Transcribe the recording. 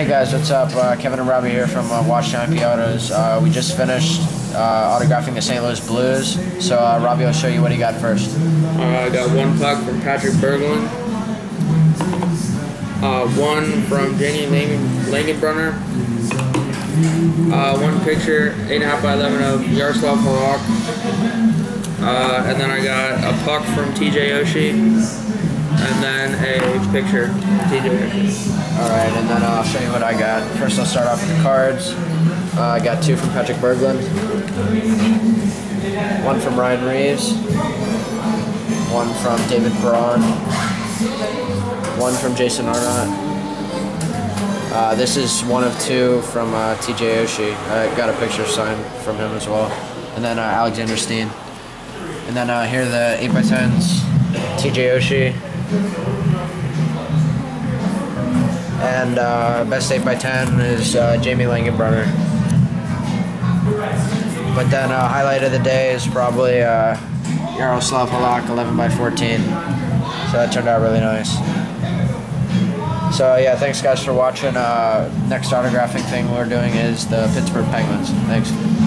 Hey guys, what's up? Uh, Kevin and Robbie here from uh, Watch P Autos. Uh, we just finished uh, autographing the St. Louis Blues, so uh, Robbie will show you what he got first. Uh, I got one puck from Patrik Berglund, uh, one from Jamie Langenbrunner, uh, one picture, 8.5 by 11 of Jaroslav Halak, uh, and then I got a puck from TJ Oshie and then a picture TJ Alright, and then I'll show you what I got. First I'll start off with the cards. Uh, I got two from Patrik Berglund, one from Ryan Reaves, one from David Braun, one from Jason Arnott. Uh, this is one of two from uh, TJ Oshie. I got a picture signed from him as well. And then uh, Alexander Steen. And then uh, here are the 8x10s. TJ Oshie, and uh, best eight by ten is uh, Jamie Langenbrunner. But then uh, highlight of the day is probably uh, Jaroslav Halak 11 by 14. So that turned out really nice. So yeah, thanks guys for watching. Uh, next autographing thing we're doing is the Pittsburgh Penguins. Thanks.